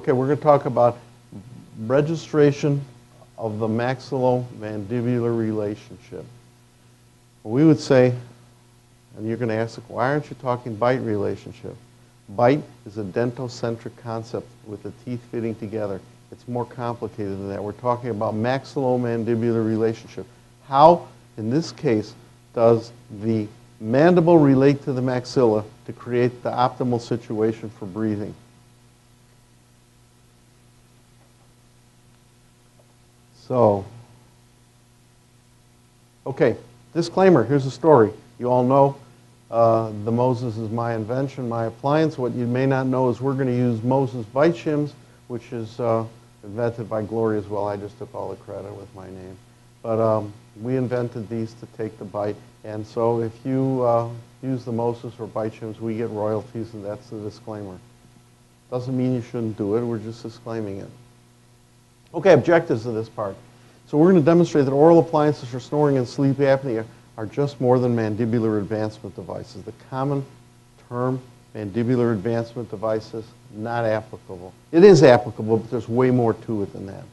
Okay, we're going to talk about registration of the maxillomandibular relationship. We would say, and you're going to ask, why aren't you talking bite relationship? Bite is a dentocentric concept with the teeth fitting together. It's more complicated than that. We're talking about maxillomandibular relationship. How, in this case, does the mandible relate to the maxilla to create the optimal situation for breathing? So, okay, disclaimer, here's a story. You all know uh, the Moses is my invention, my appliance. What you may not know is we're going to use Moses bite shims, which is uh, invented by Gloria as well. I just took all the credit with my name. But um, we invented these to take the bite. And so if you uh, use the Moses or bite shims, we get royalties, and that's the disclaimer. Doesn't mean you shouldn't do it. We're just disclaiming it. Okay, objectives of this part. So we're going to demonstrate that oral appliances for snoring and sleep apnea are just more than mandibular advancement devices. The common term, mandibular advancement devices, not applicable. It is applicable, but there's way more to it than that.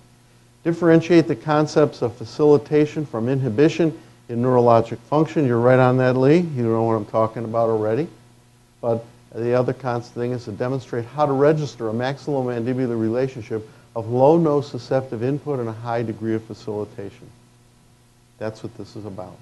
Differentiate the concepts of facilitation from inhibition in neurologic function. You're right on that, Lee. You know what I'm talking about already. But the other constant thing is to demonstrate how to register a maxillomandibular relationship of low nociceptive input and a high degree of facilitation. That's what this is about.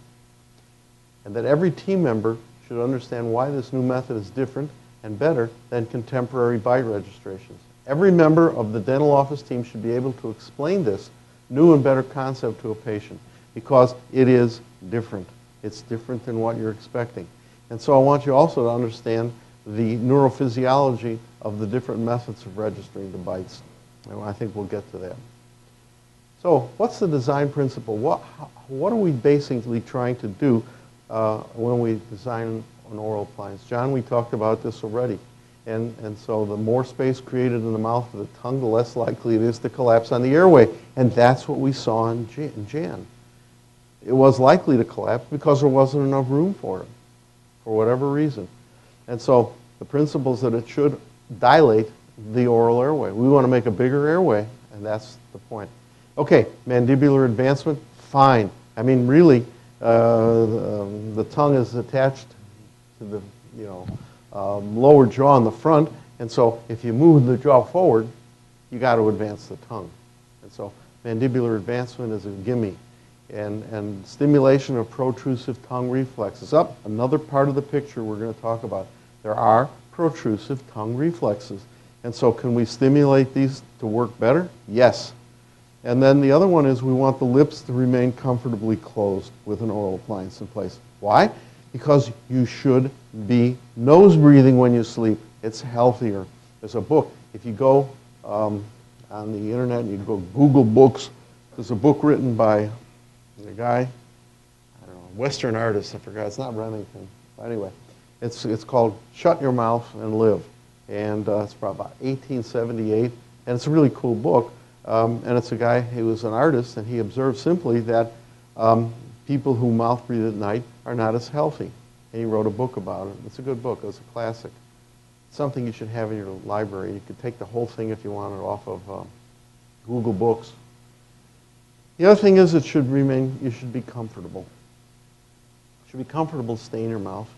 And that every team member should understand why this new method is different and better than contemporary bite registrations. Every member of the dental office team should be able to explain this new and better concept to a patient because it is different. It's different than what you're expecting. And so I want you also to understand the neurophysiology of the different methods of registering the bites. And I think we'll get to that. So what's the design principle? What, what are we basically trying to do uh, when we design an oral appliance? John, we talked about this already. And, and so the more space created in the mouth of the tongue, the less likely it is to collapse on the airway. And that's what we saw in Jan. It was likely to collapse because there wasn't enough room for it, for whatever reason. And so the principle is that it should dilate the oral airway. We want to make a bigger airway, and that's the point. Okay, mandibular advancement, fine. I mean, really, uh, the, um, the, tongue is attached to the, you know, um, lower jaw in the front, and so if you move the jaw forward, you got to advance the tongue. And so mandibular advancement is a gimme. And, and stimulation of protrusive tongue reflexes. Up, another part of the picture we're going to talk about. There are protrusive tongue reflexes. And so can we stimulate these to work better? Yes. And then the other one is we want the lips to remain comfortably closed with an oral appliance in place. Why? Because you should be nose breathing when you sleep. It's healthier. There's a book. If you go um, on the internet and you go Google books, there's a book written by a guy, I don't know, Western artist, I forgot, it's not Remington. But anyway, it's, it's called Shut Your Mouth and Live and uh, it's from about 1878, and it's a really cool book. Um, and it's a guy who was an artist, and he observed simply that um, people who mouth breathe at night are not as healthy. And he wrote a book about it. It's a good book. It's a classic. It's something you should have in your library. You could take the whole thing if you wanted off of um, Google Books. The other thing is it should remain, you should be comfortable. It should be comfortable stay in your mouth.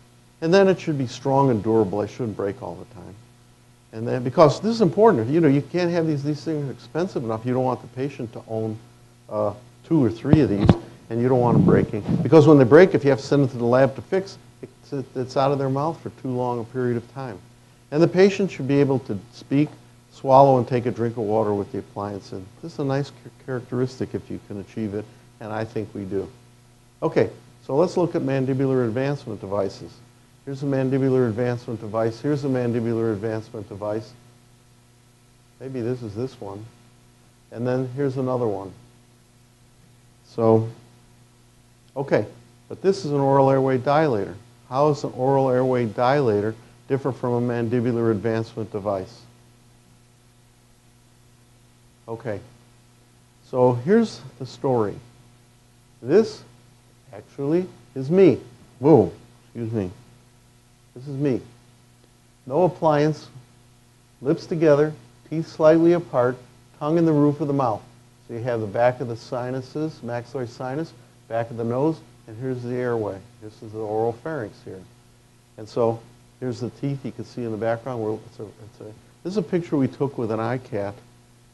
And then it should be strong and durable. It shouldn't break all the time. And then, because this is important, you know, you can't have these, these things expensive enough. You don't want the patient to own uh, two or three of these, and you don't want them breaking. Because when they break, if you have to send them to the lab to fix, it's, it's out of their mouth for too long a period of time. And the patient should be able to speak, swallow, and take a drink of water with the appliance. And this is a nice characteristic if you can achieve it, and I think we do. Okay, so let's look at mandibular advancement devices. Here's a mandibular advancement device. Here's a mandibular advancement device. Maybe this is this one. And then here's another one. So, okay, but this is an oral airway dilator. How is an oral airway dilator different from a mandibular advancement device? Okay, so here's the story. This actually is me. Whoa, excuse me. This is me. No appliance, lips together, teeth slightly apart, tongue in the roof of the mouth. So you have the back of the sinuses, maxillary sinus, back of the nose, and here's the airway. This is the oral pharynx here. And so here's the teeth you can see in the background. Where it's a, it's a, this is a picture we took with an iCat,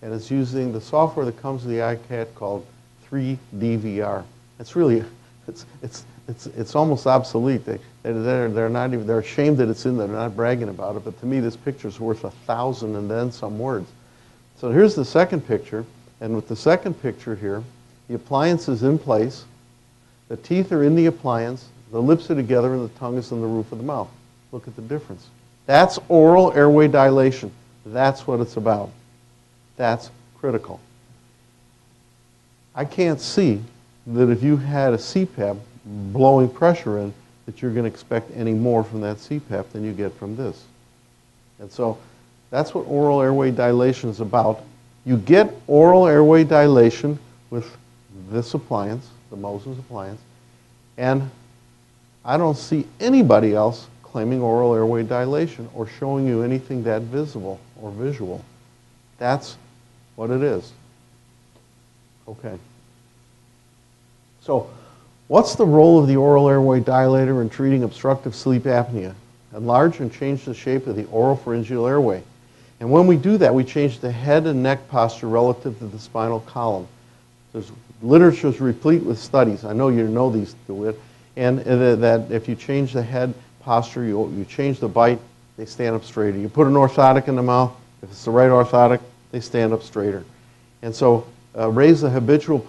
and it's using the software that comes with the iCat called 3DVR. It's really, it's, it's, it's, it's almost obsolete. They, they're, they're not even, they're ashamed that it's in there. They're not bragging about it. But to me, this picture is worth a thousand and then some words. So here's the second picture. And with the second picture here, the appliance is in place. The teeth are in the appliance. The lips are together and the tongue is in the roof of the mouth. Look at the difference. That's oral airway dilation. That's what it's about. That's critical. I can't see that if you had a CPAP blowing pressure in, that you're going to expect any more from that CPAP than you get from this. And so that's what oral airway dilation is about. You get oral airway dilation with this appliance, the Moses appliance, and I don't see anybody else claiming oral airway dilation or showing you anything that visible or visual. That's what it is. Okay. So, what's the role of the oral airway dilator in treating obstructive sleep apnea? Enlarge and change the shape of the oropharyngeal airway. And when we do that, we change the head and neck posture relative to the spinal column. There's literature is replete with studies. I know you know these, DeWitt. And that if you change the head posture, you, you change the bite, they stand up straighter. You put an orthotic in the mouth, if it's the right orthotic, they stand up straighter. And so uh, raise the habitual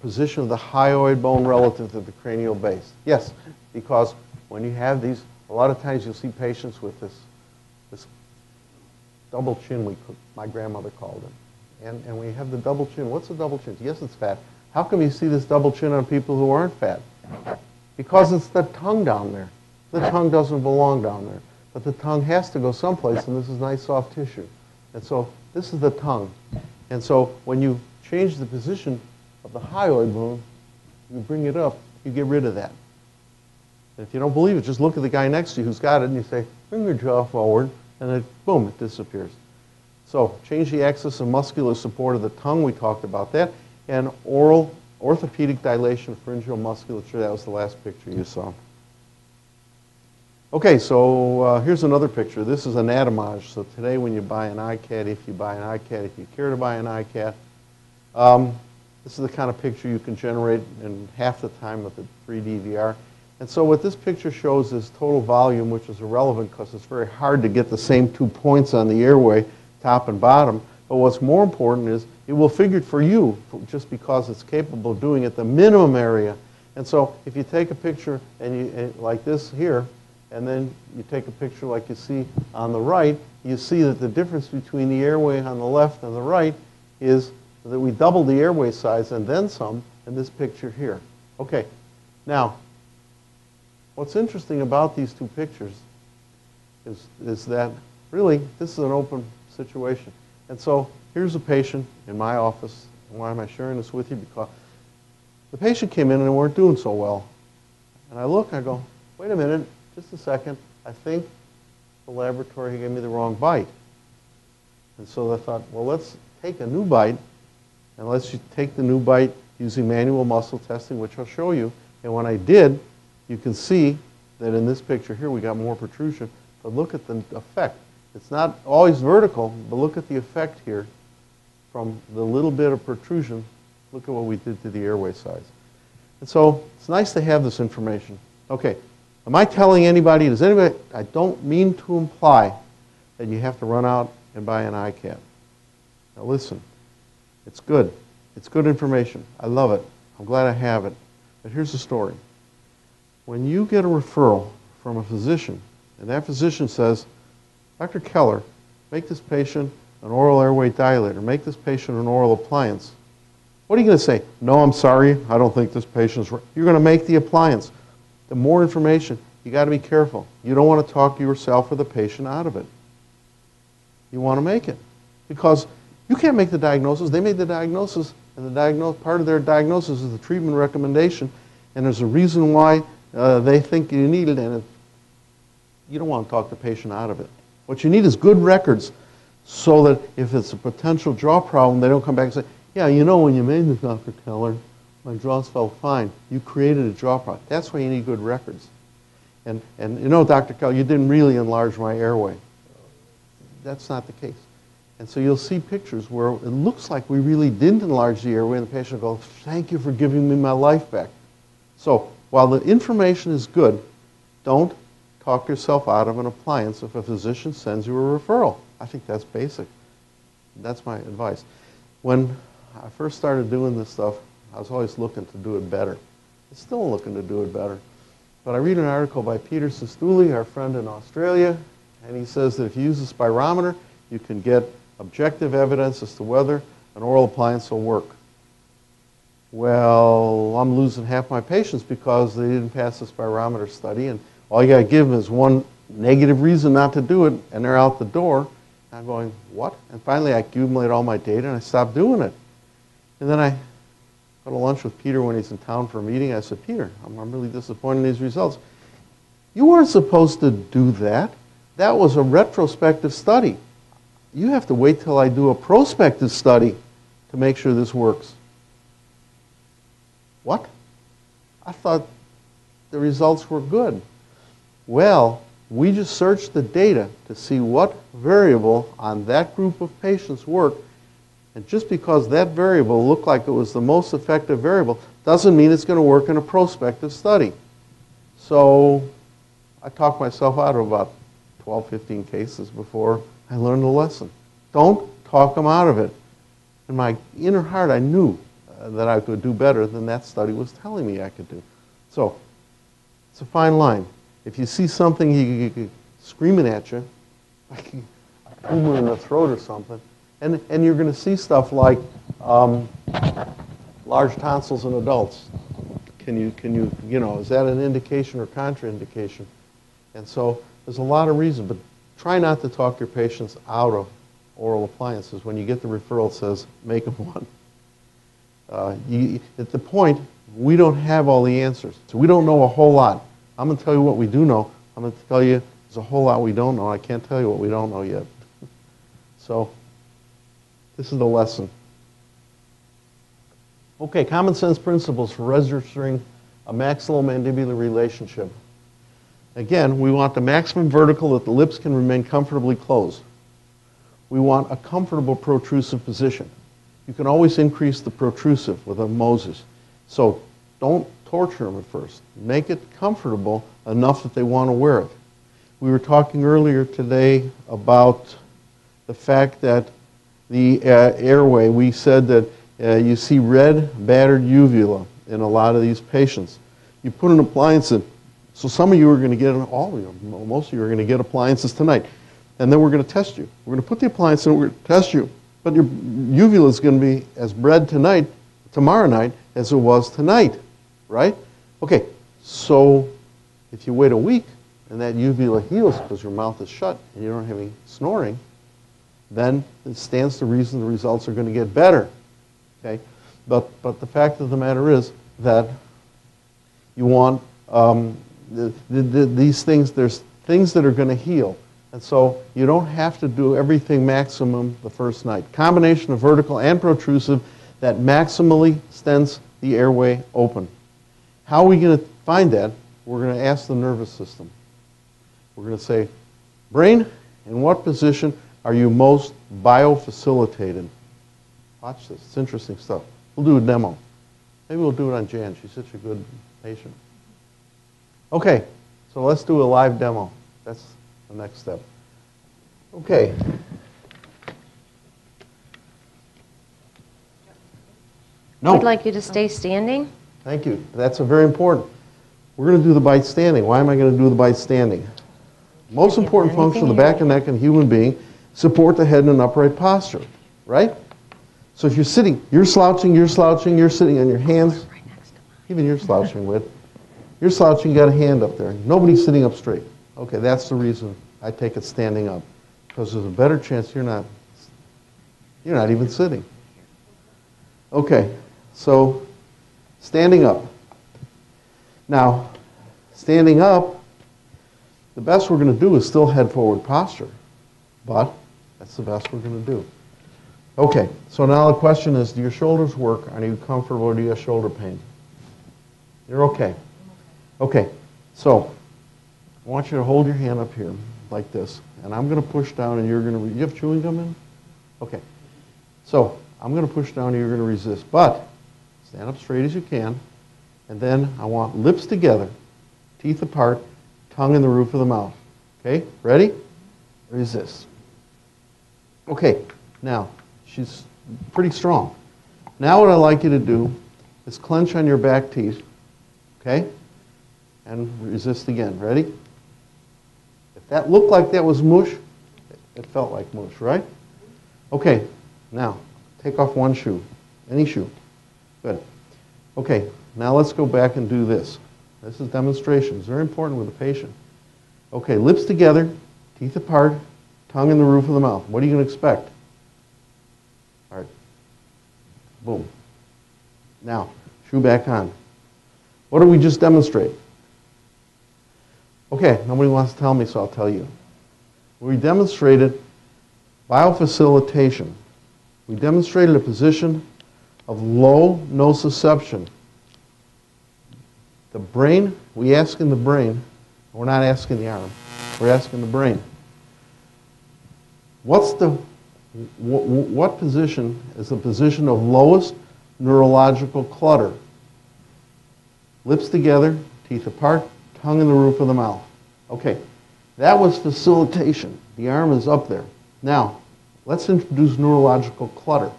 position of the hyoid bone relative to the cranial base. Yes, because when you have these, a lot of times you'll see patients with this, this double chin, we, my grandmother called it. And, and we have the double chin. What's the double chin? Yes, it's fat. How come you see this double chin on people who aren't fat? Because it's the tongue down there. The tongue doesn't belong down there. But the tongue has to go someplace, and this is nice soft tissue. And so this is the tongue. And so when you change the position of the hyoid bone, you bring it up, you get rid of that. And if you don't believe it, just look at the guy next to you who's got it, and you say, bring your jaw forward, and then boom, it disappears. So change the axis of muscular support of the tongue, we talked about that, and oral orthopedic dilation of pharyngeal musculature, that was the last picture you saw. Okay, so uh, here's another picture. This is anatomage. So today when you buy an iCat, if you buy an iCat, if you care to buy an iCat, um, this is the kind of picture you can generate in half the time with the 3D VR. And so what this picture shows is total volume, which is irrelevant because it's very hard to get the same two points on the airway, top and bottom. But what's more important is it will figure it for you, just because it's capable of doing it, the minimum area. And so if you take a picture and you, like this here, and then you take a picture like you see on the right, you see that the difference between the airway on the left and the right is that we double the airway size and then some in this picture here. Okay, now, what's interesting about these two pictures is, is that really this is an open situation. And so here's a patient in my office. Why am I sharing this with you? Because the patient came in and they weren't doing so well. And I look, I go, wait a minute, just a second, I think the laboratory gave me the wrong bite. And so I thought, well, let's take a new bite, and let's take the new bite using manual muscle testing, which I'll show you. And when I did, you can see that in this picture here, we got more protrusion. But look at the effect. It's not always vertical, but look at the effect here from the little bit of protrusion. Look at what we did to the airway size. And so it's nice to have this information. Okay, Am I telling anybody, does anybody, I don't mean to imply that you have to run out and buy an iCat. Now listen, it's good. It's good information. I love it. I'm glad I have it. But here's the story. When you get a referral from a physician, and that physician says, Dr. Keller, make this patient an oral airway dilator, make this patient an oral appliance. What are you going to say? No, I'm sorry, I don't think this patient's right. You're going to make the appliance the more information, you got to be careful. You don't want to talk yourself or the patient out of it. You want to make it. Because you can't make the diagnosis. They made the diagnosis, and the diagnose, part of their diagnosis is the treatment recommendation, and there's a reason why uh, they think you need it, and it, you don't want to talk the patient out of it. What you need is good records so that if it's a potential jaw problem, they don't come back and say, yeah, you know, when you made this, Dr. Keller, my jaws felt fine. You created a jaw problem. That's why you need good records. And, and you know, Dr. Keller, you didn't really enlarge my airway. That's not the case. And so you'll see pictures where it looks like we really didn't enlarge the airway, and the patient will go, thank you for giving me my life back. So while the information is good, don't talk yourself out of an appliance if a physician sends you a referral. I think that's basic. That's my advice. When I first started doing this stuff, I was always looking to do it better. I'm still looking to do it better. But I read an article by Peter Cistulli, our friend in Australia, and he says that if you use a spirometer, you can get objective evidence as to whether an oral appliance will work. Well, I'm losing half my patients because they didn't pass the spirometer study, and all you got to give them is one negative reason not to do it, and they're out the door. I'm going, what? And finally, I accumulate all my data, and I stopped doing it. And then I go to lunch with Peter when he's in town for a meeting. I said, Peter, I'm really disappointed in these results. You weren't supposed to do that. That was a retrospective study. You have to wait till I do a prospective study to make sure this works. What? I thought the results were good. Well, we just searched the data to see what variable on that group of patients worked. And just because that variable looked like it was the most effective variable doesn't mean it's going to work in a prospective study. So I talked myself out of about 12, 15 cases before I learned the lesson. Don't talk them out of it. In my inner heart, I knew uh, that I could do better than that study was telling me I could do. So it's a fine line if you see something you, you, screaming at you, like a tumor in the throat or something, and, and you're going to see stuff like um, large tonsils in adults. Can you, can you, you know, is that an indication or contraindication? And so there's a lot of reasons, but try not to talk your patients out of oral appliances. When you get the referral, says, make them one. Uh, you, at the point, we don't have all the answers. So we don't know a whole lot. I'm going to tell you what we do know. I'm going to tell you there's a whole lot we don't know. I can't tell you what we don't know yet. So this is the lesson. Okay, common sense principles for registering a maxillomandibular relationship. Again, we want the maximum vertical that the lips can remain comfortably closed. We want a comfortable protrusive position. You can always increase the protrusive with a Moses. So don't torture them at first. Make it comfortable enough that they want to wear it. We were talking earlier today about the fact that the uh, airway, we said that uh, you see red battered uvula in a lot of these patients. You put an appliance in. So some of you are going to get, all of you, most of you are going to get appliances tonight. And then we're going to test you. We're going to put the appliance in, we're going to test you. But your uvula is going to be as red tonight, tomorrow night, as it was tonight right? Okay, so if you wait a week and that uvula heals because your mouth is shut and you don't have any snoring, then it stands to reason the results are going to get better. Okay, but but the fact of the matter is that you want um, the, the, the, these things. There's things that are going to heal, and so you don't have to do everything maximum the first night. Combination of vertical and protrusive that maximally stents the airway open. How are we going to find that? We're going to ask the nervous system. We're going to say, brain, in what position are you most biofacilitated? Watch this. It's interesting stuff. We'll do a demo. Maybe we'll do it on Jan. She's such a good patient. Okay, so let's do a live demo. That's the next step. Okay. No. I'd like you to stay standing. Thank you. That's a very important. We're going to do the bite standing. Why am I going to do the bite standing? Most important function of the back and neck in a human being, support the head in an upright posture, right? So if you're sitting, you're slouching, you're slouching, you're sitting on your hands, even you're slouching with, you're slouching, you got a hand up there. Nobody's sitting up straight. Okay, that's the reason I take it standing up. Because there's a better chance you're not, you're not even sitting. Okay, so Standing up. Now, standing up, the best we're going to do is still head forward posture. But That's the best we're going to do. Okay, so now the question is, do your shoulders work? Are you comfortable or do you have shoulder pain? You're okay. Okay, so I want you to hold your hand up here like this, and I'm going to push down and you're going to, you have chewing gum in? Okay. So I'm going to push down and you're going to resist, but stand up straight as you can, and then I want lips together, teeth apart, tongue in the roof of the mouth. Okay, ready? Resist. Okay, now, she's pretty strong. Now what I'd like you to do is clench on your back teeth, okay? And resist again. Ready? If that looked like that was mush, it felt like mush, right? Okay, now, take off one shoe, any shoe. Good. Okay, now let's go back and do this. This is demonstration. It's very important with the patient. Okay, lips together, teeth apart, tongue in the roof of the mouth. What are you going to expect? All right. Boom. Now, shoe back on. What did we just demonstrate? Okay, nobody wants to tell me, so I'll tell you. We demonstrated biofacilitation. We demonstrated a position of low nociception. The brain, we ask in the brain, we're not asking the arm, we're asking the brain. What's the, what, what position is the position of lowest neurological clutter? Lips together, teeth apart, tongue in the roof of the mouth. Okay, that was facilitation. The arm is up there. Now, let's introduce neurological clutter.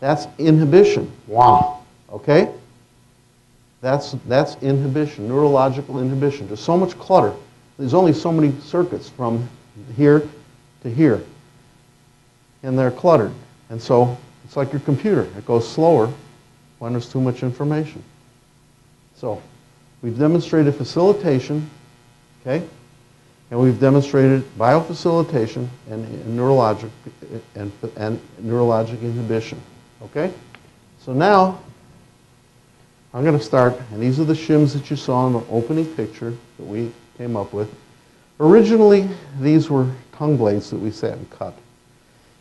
That's inhibition. Wow. Okay? That's, that's inhibition, neurological inhibition. There's so much clutter. There's only so many circuits from here to here. And they're cluttered. And so it's like your computer. It goes slower when there's too much information. So we've demonstrated facilitation, okay? And we've demonstrated biofacilitation and, and neurologic and, and neurologic inhibition. Okay? So now I'm going to start, and these are the shims that you saw in the opening picture that we came up with. Originally, these were tongue blades that we sat and cut.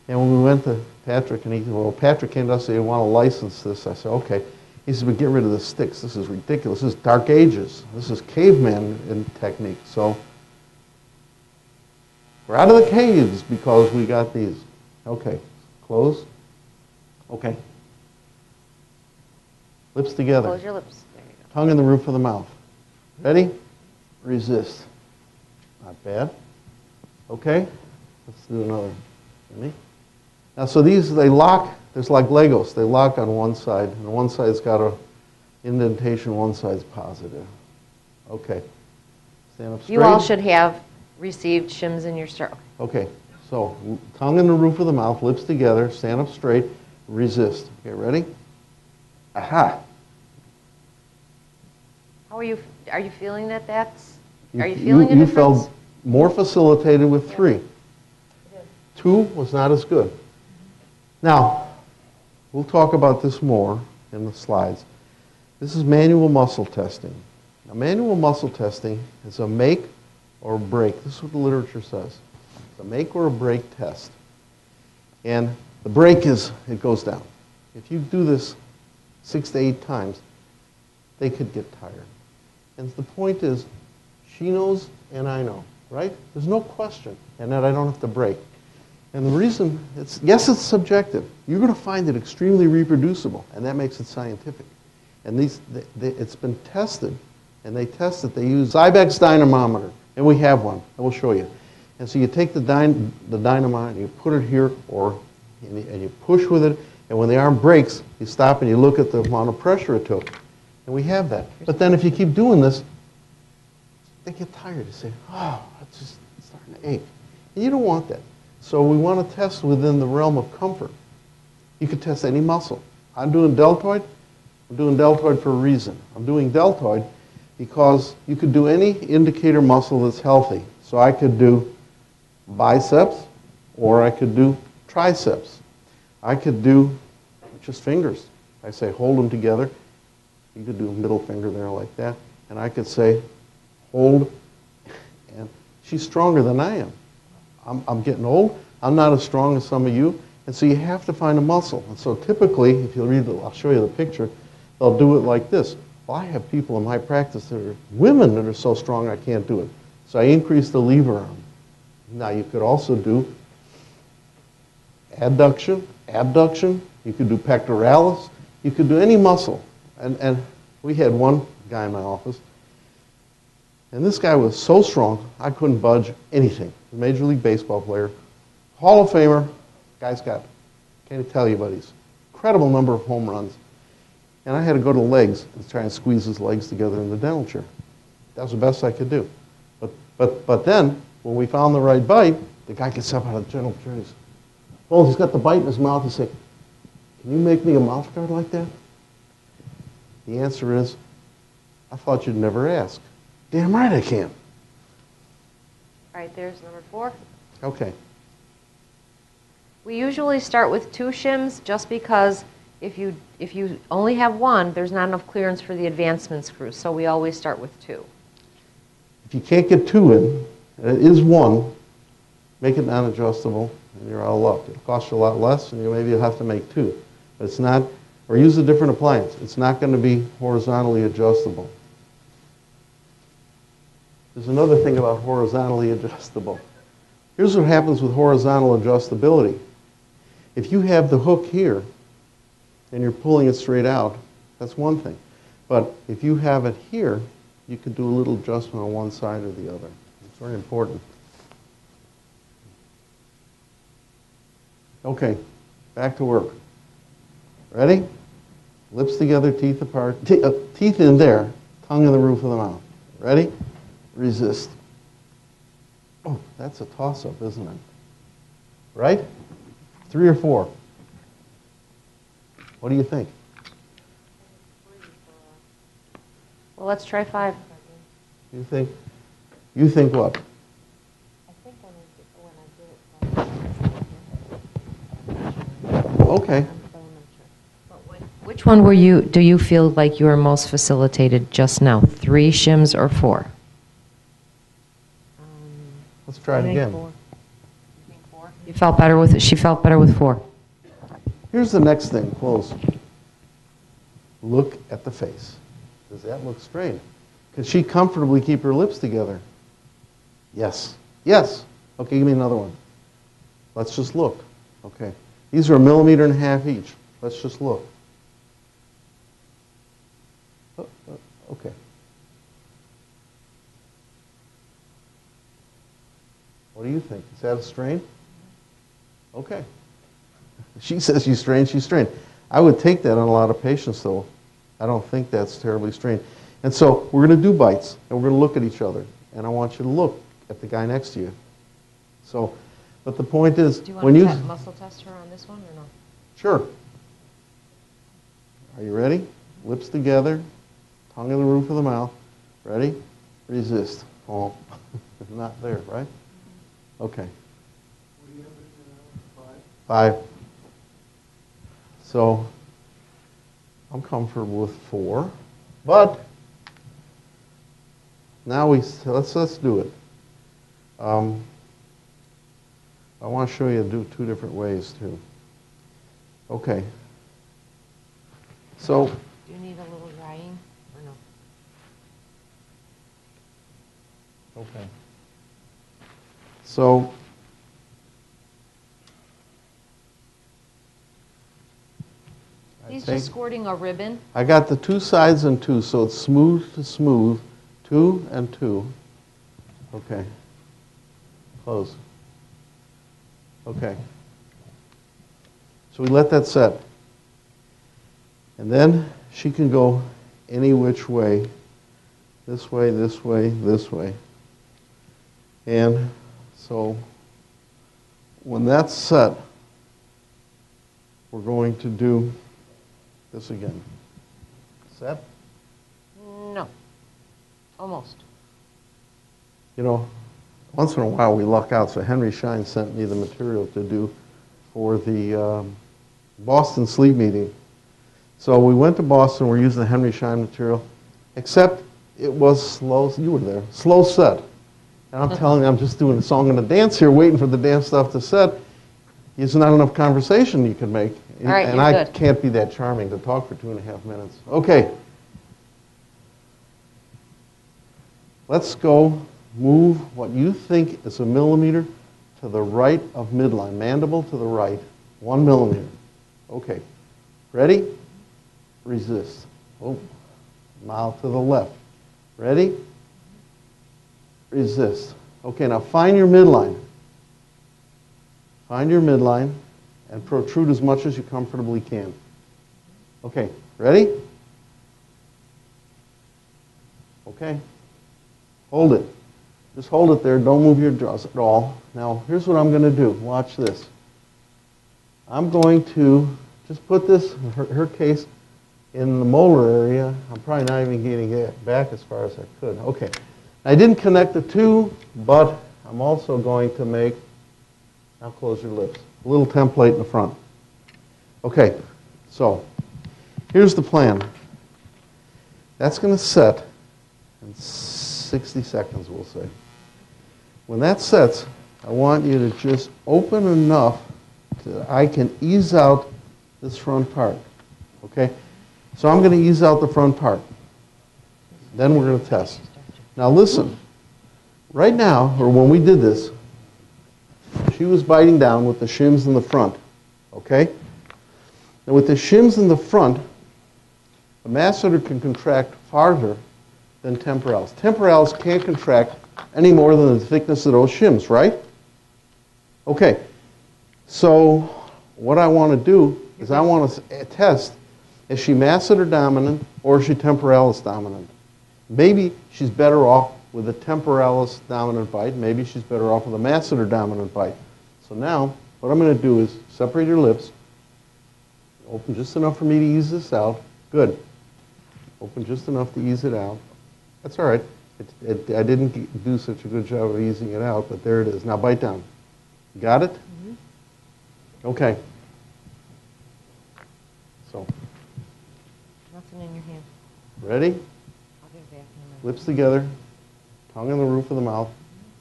And when we went to Patrick, and he said, well, Patrick came to us and said, you want to license this? I said, okay. He said, but get rid of the sticks. This is ridiculous. This is dark ages. This is caveman in technique. So we're out of the caves because we got these. Okay, close. Okay. Lips together. Close your lips. There you go. Tongue in the roof of the mouth. Ready? Resist. Not bad. Okay? Let's do another. Ready? Now, so these, they lock, there's like Legos. They lock on one side, and one side's got a indentation, one side's positive. Okay. Stand up straight. You all should have received shims in your stroke. Okay, so tongue in the roof of the mouth, lips together, stand up straight, resist. Okay, ready? Aha. How are you, are you feeling that that's, You- are you feeling a You difference? felt more facilitated with three. Two was not as good. Now, we'll talk about this more in the slides. This is manual muscle testing. Now, manual muscle testing is a make or break. This is what the literature says. It's a make or a break test. And the break is, it goes down. If you do this six to eight times, they could get tired. And the point is, she knows and I know, right? There's no question, and that I don't have to break. And the reason, it's, yes, it's subjective. You're going to find it extremely reproducible, and that makes it scientific. And these, they, they, it's been tested, and they test it. They use Cybex dynamometer, and we have one. I will show you. And so you take the, dyn, the dynamo and you put it here, or and you, and you push with it, and when the arm breaks, you stop and you look at the amount of pressure it took. And we have that. But then if you keep doing this, they get tired. They say, oh, it's just starting to ache. And you don't want that. So we want to test within the realm of comfort. You could test any muscle. I'm doing deltoid. I'm doing deltoid for a reason. I'm doing deltoid because you could do any indicator muscle that's healthy. So I could do biceps or I could do triceps. I could do just fingers. I say hold them together. You could do a middle finger there like that. And I could say hold. And she's stronger than I am. I'm, I'm getting old, I'm not as strong as some of you, and so you have to find a muscle. And so typically, if you read the, I'll show you the picture, they'll do it like this. Well, I have people in my practice that are women that are so strong I can't do it. So I increase the lever arm. Now you could also do adduction, abduction, you could do pectoralis, you could do any muscle. And, and we had one guy in my office, and this guy was so strong, I couldn't budge anything. Major League Baseball player, Hall of Famer, guy's got, can't tell you, but he's incredible number of home runs. And I had to go to the legs and try and squeeze his legs together in the dental chair. That was the best I could do. But, but, but then, when we found the right bite, the guy gets up out of the dental chair he's, oh, he's got the bite in his mouth. He said, can you make me a mouth guard like that? The answer is, I thought you'd never ask. Damn right I can. All right, there's number four. Okay. We usually start with two shims just because if you, if you only have one, there's not enough clearance for the advancement screw. So we always start with two. If you can't get two in, and it is one, make it non-adjustable, and you're out of luck. It'll cost you a lot less, and you maybe you'll have to make two. But it's not, or use a different appliance. It's not going to be horizontally adjustable. There's another thing about horizontally adjustable. Here's what happens with horizontal adjustability. If you have the hook here, and you're pulling it straight out, that's one thing. But if you have it here, you can do a little adjustment on one side or the other. It's very important. Okay, back to work. Ready? Lips together, teeth apart. Te- uh, teeth in there, tongue in the roof of the mouth. Ready? Resist. Oh, that's a toss-up, isn't it? Right? Three or four? What do you think? Well, let's try five. You think? You think what? I think when I did, when I did it. Okay. Which one were you, do you feel like you were most facilitated just now? Three shims or four? Let's try it again. You felt better with, it. she felt better with four. Here's the next thing, close. Look at the face. Does that look straight? Can she comfortably keep her lips together? Yes. Yes. Okay, give me another one. Let's just look. Okay. These are a millimeter and a half each. Let's just look. Oh, oh, Okay. What do you think? Is that a strain? Okay. She says she's strained, she's strained. I would take that on a lot of patients, though. I don't think that's terribly strained. And so we're going to do bites, and we're going to look at each other. And I want you to look at the guy next to you. So, but the point is, Do you when want you... to muscle test her on this one or not? Sure. Are you ready? Lips together, tongue in the roof of the mouth. Ready? Resist. Oh, not there, right? Okay. Five. So I'm comfortable with four, but now we let's let's do it. Um, I want to show you do two different ways too. Okay. So Do you need a little drying or no? Okay. So, He's just squirting a ribbon. I got the two sides and two, so it's smooth to smooth, two and two. Okay. Close. Okay. So we let that set. And then she can go any which way, this way, this way, this way. And so when that's set, we're going to do this again. Set? No. Almost. You know, once in a while we luck out, so Henry Schein sent me the material to do for the um, Boston sleep meeting. So we went to Boston, we're using the Henry Schein material, except it was slow, you were there, slow set. And I'm telling you, I'm just doing a song and a dance here, waiting for the dance stuff to set. There's not enough conversation you can make. Right, And I good. can't be that charming to talk for two and a half minutes. Okay. Let's go move what you think is a millimeter to the right of midline, mandible to the right, one millimeter. Okay. Ready? Resist. Oh, mouth to the left. Ready? Resist. Okay, now find your midline. Find your midline and protrude as much as you comfortably can. Okay, ready? Okay. Hold it. Just hold it there. Don't move your jaws at all. Now, here's what I'm going to do. Watch this. I'm going to just put this, her, her case, in the molar area. I'm probably not even getting it back as far as I could. Okay. I didn't connect the two, but I'm also going to make, now close your lips, a little template in the front. Okay, so here's the plan. That's going to set in 60 seconds, we'll say. When that sets, I want you to just open enough that I can ease out this front part. Okay? So I'm going to ease out the front part. Then we're going to test. Now listen. Right now, or when we did this, she was biting down with the shims in the front. Okay? Now with the shims in the front, the masseter can contract farther than temporalis. Temporalis can't contract any more than the thickness of those shims, right? Okay. So what I want to do is I want to test is she masseter dominant or is she temporalis dominant? Maybe she's better off with a temporalis dominant bite. Maybe she's better off with a masseter dominant bite. So now what I'm going to do is separate your lips. Open just enough for me to ease this out. Good. Open just enough to ease it out. That's all right. It, it, I didn't do such a good job of easing it out, but there it is. Now bite down. Got it? Mm-hmm. Okay. So, Nothing in your hand. ready? I'll get it back in a minute. Lips together, tongue on the roof of the mouth.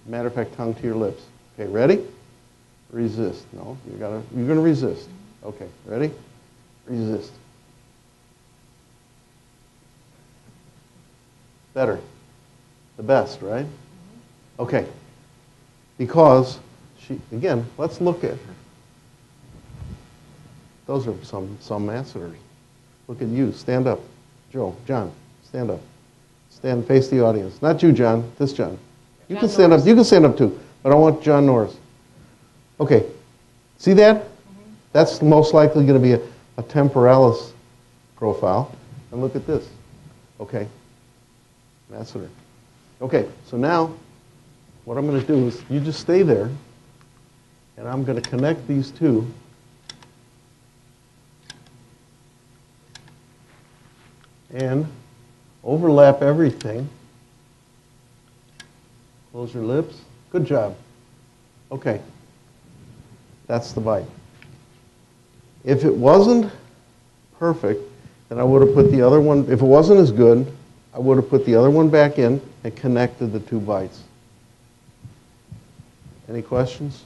Matter of fact, tongue to your lips. Okay, ready? Resist. No, you gotta, you're gonna resist. Okay, ready? Resist. Better. The best, right? Okay. Because she, again, let's look at her. Those are some, some masseters. Look at you. Stand up. Joe, John, stand up. Stand, face the audience. Not you, John, this John. You John can stand up, you can stand up too, but I want John Norris. Okay, see that? Mm-hmm. That's most likely going to be a, a temporalis profile. And look at this. Okay, masseter. Okay, so now what I'm going to do is you just stay there, and I'm going to connect these two. And overlap everything. Close your lips. Good job. Okay. That's the bite. If it wasn't perfect, then I would have put the other one, if it wasn't as good, I would have put the other one back in and connected the two bites. Any questions?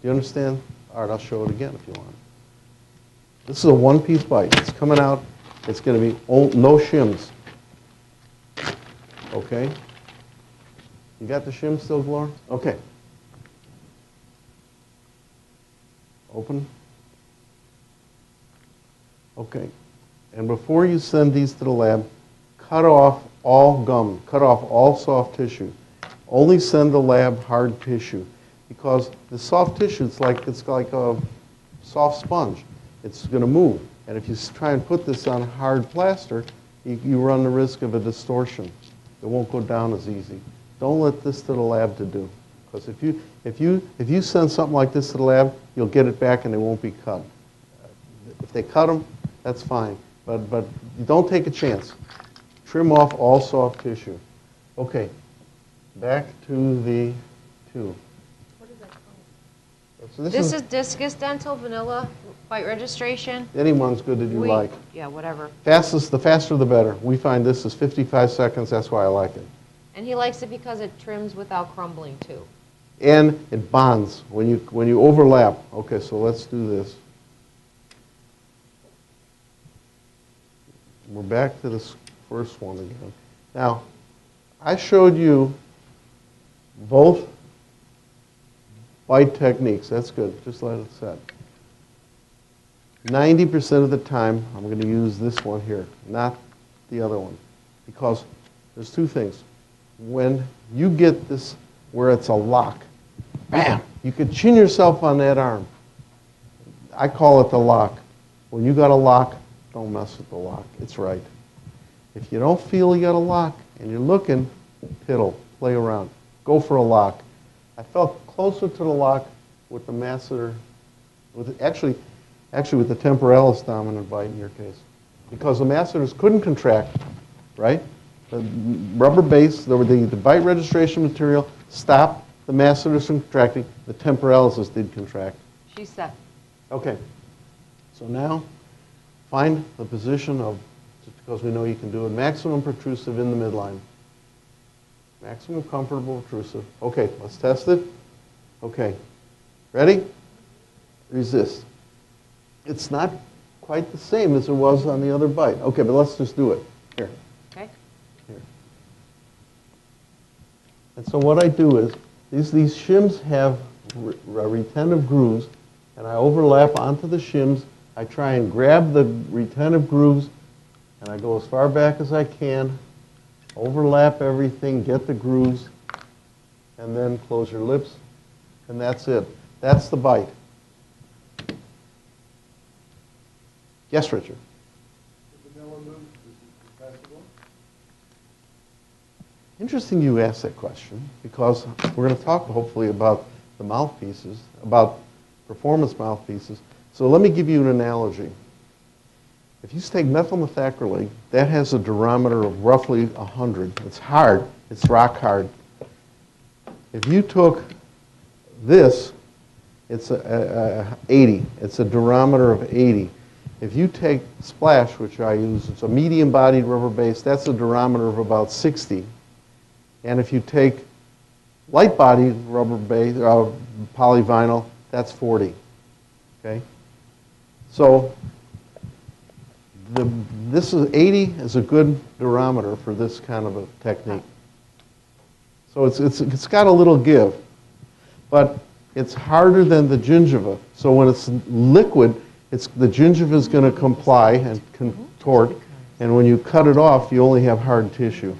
Do you understand? All right, I'll show it again if you want. This is a one-piece bite. It's coming out. It's going to be no shims. Okay? You got the shim still, Gloria? Okay. Open. Okay. And before you send these to the lab, cut off all gum, cut off all soft tissue. Only send the lab hard tissue because the soft tissue it's like it's like a soft sponge. It's going to move. And if you try and put this on hard plaster, you, you run the risk of a distortion. It won't go down as easy. Don't let this to the lab to do. Because if you, if, you, if you send something like this to the lab, you'll get it back and they won't be cut. If they cut them, that's fine. But, but you don't take a chance. Trim off all soft tissue. Okay, back to the two. What is that called? So This is Discus Dental Vanilla White Registration. Anyone's good that you We- like. Yeah, whatever. Fastest, the faster the better. We find this is 55 seconds, that's why I like it. And he likes it because it trims without crumbling too. And it bonds when you, when you overlap. Okay, so let's do this. We're back to this first one again. Now, I showed you both bite techniques. That's good. Just let it set. 90% of the time, I'm going to use this one here, not the other one. Because there's two things. When you get this where it's a lock, bam, you could chin yourself on that arm. I call it the lock. When you got a lock, don't mess with the lock. It's right. If you don't feel you got a lock and you're looking, piddle, play around. Go for a lock. I felt closer to the lock with the masseter, with actually, actually with the temporalis dominant bite in your case, because the masseters couldn't contract, right? The rubber base, the, the, the bite registration material stopped the masseters from contracting. The temporalis did contract. She's set. Okay. So now, find the position of, just because we know you can do it, maximum protrusive in the midline. Maximum comfortable protrusive. Okay, let's test it. Okay. Ready? Resist. It's not quite the same as it was on the other bite. Okay, but let's just do it. Here. Okay? Here. And so what I do is, these, these shims have re- re- retentive grooves, and I overlap onto the shims. I try and grab the retentive grooves, and I go as far back as I can, overlap everything, get the grooves, and then close your lips, and that's it. That's the bite. Yes, Richard? Interesting you ask that question because we're going to talk hopefully about the mouthpieces, about performance mouthpieces. So let me give you an analogy. If you take methyl methacrylate, that has a durometer of roughly 100. It's hard. It's rock hard. If you took this, it's a, a, a 80. It's a durometer of 80. If you take Splash, which I use, it's a medium-bodied rubber base, that's a durometer of about 60. And if you take light-bodied rubber base, uh, polyvinyl, that's 40. Okay? So the, this is 80 is a good durometer for this kind of a technique. So it's, it's, it's got a little give, but it's harder than the gingiva. So when it's liquid, it's, the gingiva is going to comply and contort, and when you cut it off, you only have hard tissue.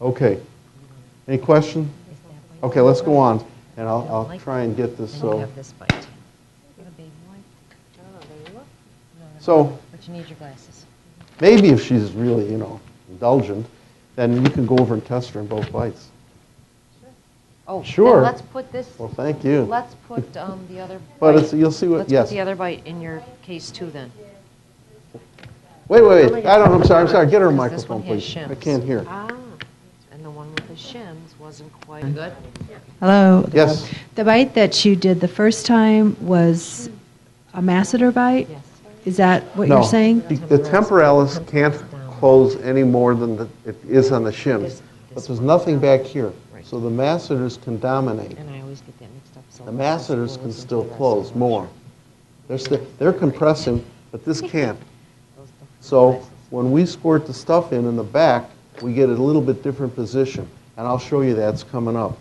Okay. Any question? Okay, let's go on, and I'll, I'll try and get this I so. Uh, have this bite. You have a baby wipe? Oh, they look So But you need your glasses. maybe if she's really, you know, indulgent, then you can go over and test her in both bites. Oh, Sure. let's put this, Well, thank you. let's put um, the other But bite- it's, you'll see what, Let's put yes. the other bite in your case too then. Wait, wait, wait, I don't, I'm sorry, I'm sorry, get her a Because this microphone, one has please. I shims. can't hear. Ah, and the one with the shims wasn't quite good. Hello. Yes, The bite that you did the first time was a masseter bite? Yes. Is that what no. you're saying? The the temporalis can't close any more than the- it is on the shims, This- but there's nothing back here. Right. So the masseters can dominate. And I always get that mixed up. so The let's masseters can still close more. They're, sti- they're compressing, but this can't. So when we squirt the stuff in in the back, we get a little bit different position. And I'll show you that's coming up.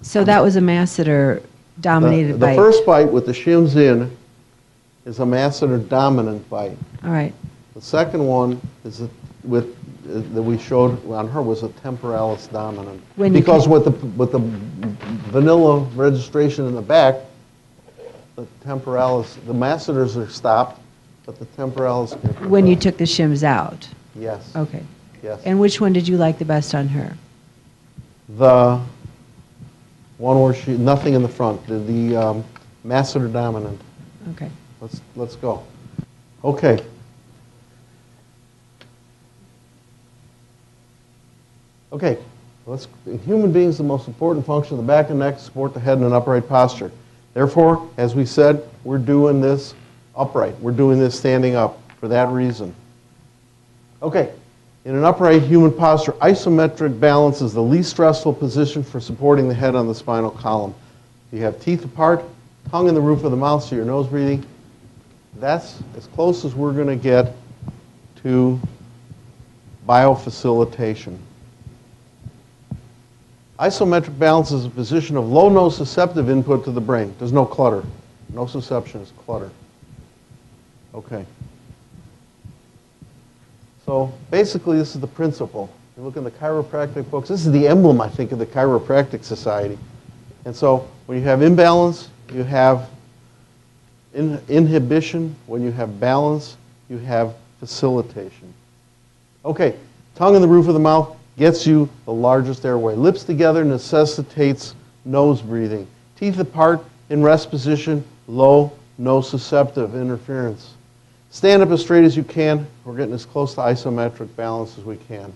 So that was a masseter dominated The bite? first bite with the shims in is a masseter dominant bite. All right. The second one is a- with, that we showed on her was a temporalis dominant. When Because with the, with the vanilla registration in the back, the temporalis, the masseters are stopped, but the temporalis can. When you took the shims out? Yes, Okay. yes. And which one did you like the best on her? The one where she, nothing in the front, the, the um, masseter dominant. Okay. Let's, let's go. Okay. Okay, let's, in human beings, the most important function of the back and neck is support the head in an upright posture. Therefore, as we said, we're doing this upright. We're doing this standing up for that reason. Okay, In an upright human posture, isometric balance is the least stressful position for supporting the head on the spinal column. You have teeth apart, tongue in the roof of the mouth, so your nose breathing. That's as close as we're going to get to biofacilitation. Isometric balance is a position of low nociceptive input to the brain. There's no clutter. Nociception is clutter. Okay. So basically, this is the principle. You look in the chiropractic books. This is the emblem, I think, of the chiropractic society. And so when you have imbalance, you have in, inhibition. When you have balance, you have facilitation. Okay, tongue in the roof of the mouth gets you the largest airway. Lips together necessitates nose breathing. Teeth apart in rest position, low nociceptive interference. Stand up as straight as you can. We're getting as close to isometric balance as we can.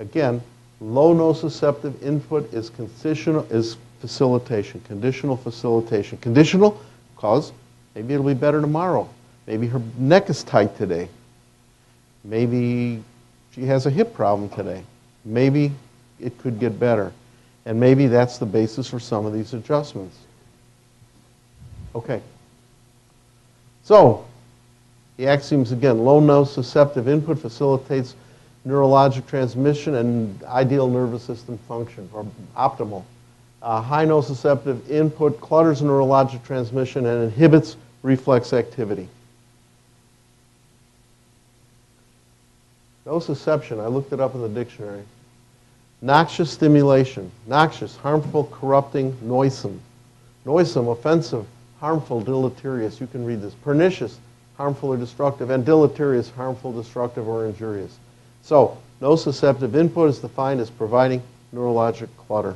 Again, low nociceptive input is conditional is facilitation, conditional facilitation. Conditional because maybe it'll be better tomorrow. Maybe her neck is tight today. Maybe she has a hip problem today. Maybe it could get better. And maybe that's the basis for some of these adjustments. Okay. So, the axioms again low nociceptive input facilitates neurologic transmission and ideal nervous system function, or optimal. Uh, high nociceptive input clutters neurologic transmission and inhibits reflex activity. Nociception, I looked it up in the dictionary. Noxious stimulation. Noxious, harmful, corrupting, noisome. Noisome, offensive, harmful, deleterious. You can read this. Pernicious, harmful or destructive. And deleterious, harmful, destructive, or injurious. So, nociceptive input is defined as providing neurologic clutter.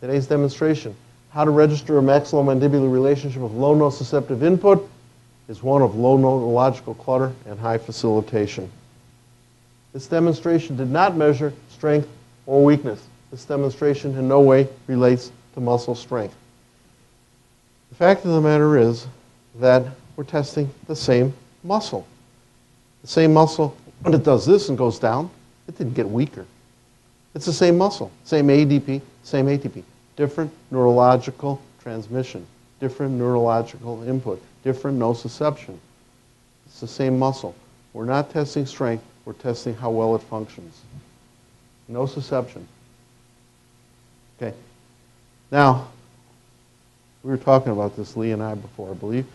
Today's demonstration, how to register a maxillomandibular relationship of low nociceptive input is one of low neurological clutter and high facilitation. This demonstration did not measure strength or weakness. This demonstration in no way relates to muscle strength. The fact of the matter is that we're testing the same muscle. The same muscle, when it does this and goes down, it didn't get weaker. It's the same muscle, same ADP, same ATP. Different neurological transmission, different neurological input, different nociception. It's the same muscle. We're not testing strength, we're testing how well it functions. Nociception. Okay. Now, we were talking about this, Lee and I, before, I believe.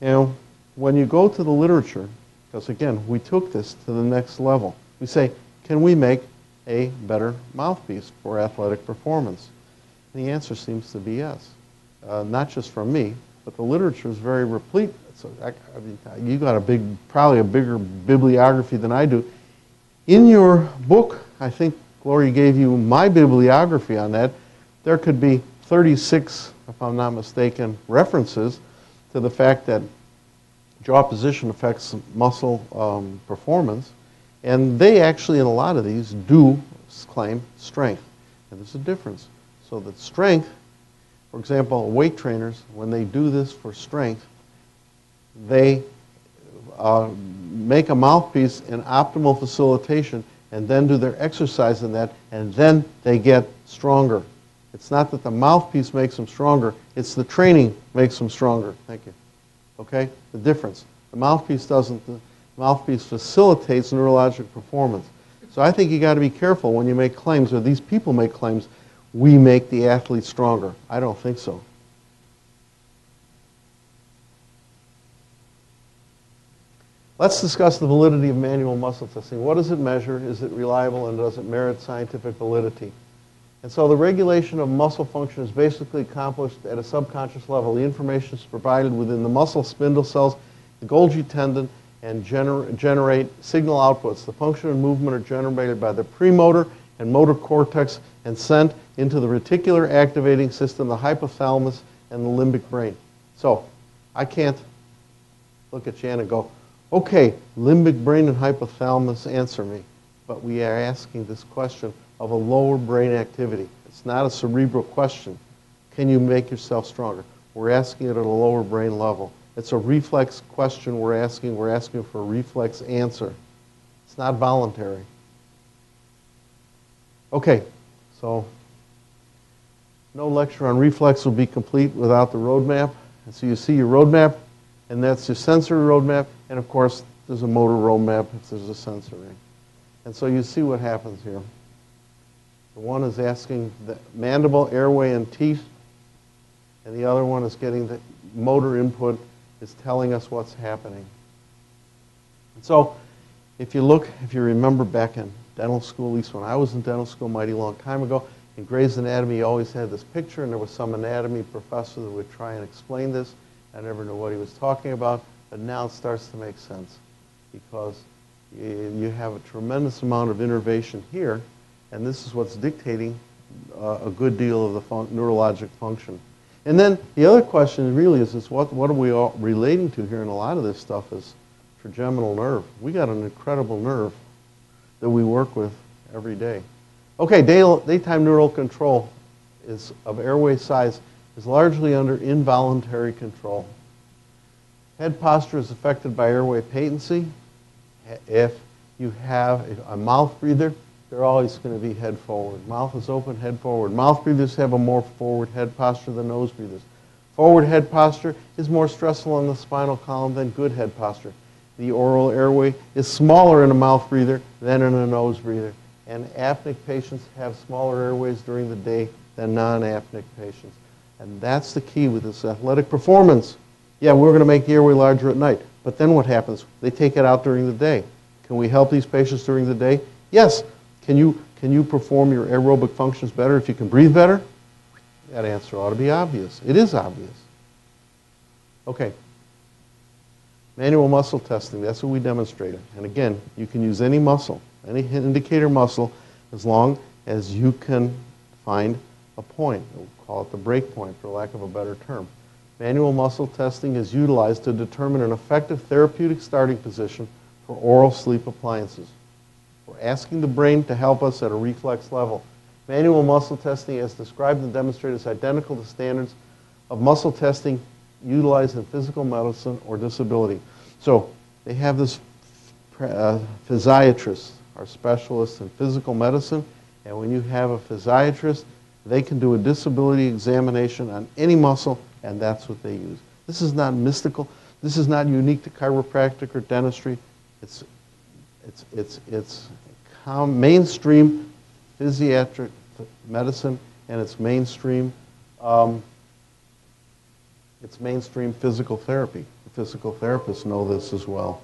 And when you go to the literature, because again, we took this to the next level, we say, can we make a better mouthpiece for athletic performance? And the answer seems to be yes. Uh, not just from me, but the literature is very replete. So I, I mean, you got a big, probably a bigger bibliography than I do. In your book, I think Gloria gave you my bibliography on that. There could be 36, if I'm not mistaken, references to the fact that jaw position affects muscle um, performance. And they actually, in a lot of these, do claim strength. And there's a difference. So that strength for example, weight trainers, when they do this for strength, they uh, make a mouthpiece in optimal facilitation and then do their exercise in that, and then they get stronger. It's not that the mouthpiece makes them stronger, it's the training makes them stronger. Thank you. Okay? The difference. The mouthpiece doesn't, the mouthpiece facilitates neurologic performance. So I think you got to be careful when you make claims, or these people make claims, we make the athlete stronger. I don't think so. Let's discuss the validity of manual muscle testing. What does it measure? Is it reliable and does it merit scientific validity? And so the regulation of muscle function is basically accomplished at a subconscious level. The information is provided within the muscle spindle cells, the Golgi tendon, and gener generate signal outputs. The function and movement are generated by the premotor and motor cortex and sent into the reticular activating system, the hypothalamus, and the limbic brain. So I can't look at Shannon and go, okay, limbic brain and hypothalamus answer me. But we are asking this question of a lower brain activity. It's not a cerebral question. Can you make yourself stronger? We're asking it at a lower brain level. It's a reflex question we're asking. We're asking for a reflex answer. It's not voluntary. Okay, so no lecture on reflex will be complete without the roadmap. And so you see your roadmap, and that's your sensory roadmap, and of course, there's a motor roadmap if there's a sensory. And so you see what happens here. The one is asking the mandible, airway, and teeth, and the other one is getting the motor input, is telling us what's happening. And so if you look, if you remember back in dental school, at least when I was in dental school mighty long time ago, in Gray's Anatomy, you always had this picture, and there was some anatomy professor that would try and explain this. I never knew what he was talking about, but now it starts to make sense because you you have a tremendous amount of innervation here, and this is what's dictating uh, a good deal of the fun- neurologic function. And then the other question really is, is what, what are we all relating to here? And a lot of this stuff is trigeminal nerve. We got an incredible nerve that we work with every day. Okay, day, daytime neural control is of airway size is largely under involuntary control. Head posture is affected by airway patency. If you have a mouth breather, they're always going to be head forward. Mouth is open, head forward. Mouth breathers have a more forward head posture than nose breathers. Forward head posture is more stressful on the spinal column than good head posture. The oral airway is smaller in a mouth breather than in a nose breather. And apneic patients have smaller airways during the day than non-apneic patients. And that's the key with this athletic performance. Yeah, we're going to make the airway larger at night. But then what happens? They take it out during the day. Can we help these patients during the day? Yes. Can you, can you perform your aerobic functions better if you can breathe better? That answer ought to be obvious. It is obvious. Okay. Manual muscle testing, that's what we demonstrated. And again, you can use any muscle, any indicator muscle, as long as you can find a point. We'll call it the break point, for lack of a better term. Manual muscle testing is utilized to determine an effective therapeutic starting position for oral sleep appliances. We're asking the brain to help us at a reflex level. Manual muscle testing, as described and demonstrated, is identical to standards of muscle testing utilized in physical medicine or disability. So they have this uh, physiatrist, our specialists in physical medicine, and when you have a physiatrist, they can do a disability examination on any muscle, and that's what they use. This is not mystical. This is not unique to chiropractic or dentistry. It's, it's, it's, it's mainstream physiatric medicine, and it's mainstream um, it's mainstream physical therapy. The physical therapists know this as well.